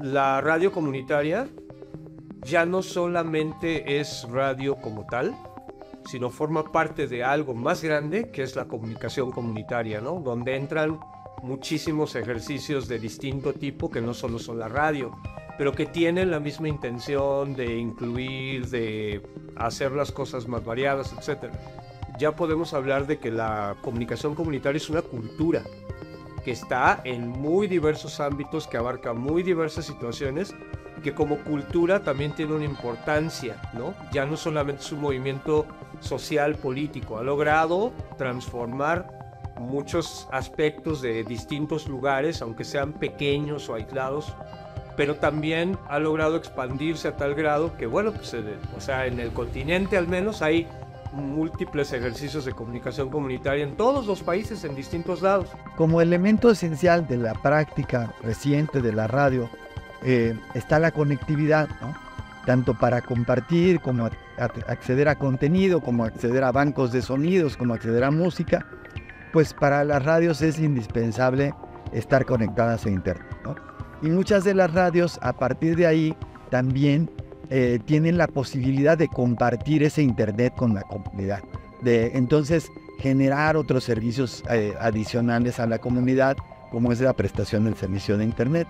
la radio comunitaria ya no solamente es radio como tal, sino forma parte de algo más grande que es la comunicación comunitaria, ¿no? Donde entran muchísimos ejercicios de distinto tipo que no solo son la radio, pero que tienen la misma intención de incluir, de hacer las cosas más variadas, etc. Ya podemos hablar de que la comunicación comunitaria es una cultura que está en muy diversos ámbitos, que abarca muy diversas situaciones, que como cultura también tiene una importancia, ¿no? Ya no solamente es un movimiento social, político, ha logrado transformar muchos aspectos de distintos lugares, aunque sean pequeños o aislados, pero también ha logrado expandirse a tal grado que, bueno, pues, o sea, en el continente al menos hay múltiples ejercicios de comunicación comunitaria en todos los países, en distintos lados. Como elemento esencial de la práctica reciente de la radio eh, está la conectividad, tanto para compartir como acceder a contenido, como acceder a bancos de sonidos, como acceder a música, pues para las radios es indispensable estar conectadas a Internet. Y muchas de las radios a partir de ahí también eh, tienen la posibilidad de compartir ese Internet con la comunidad, de entonces generar otros servicios eh, adicionales a la comunidad, como es la prestación del servicio de Internet.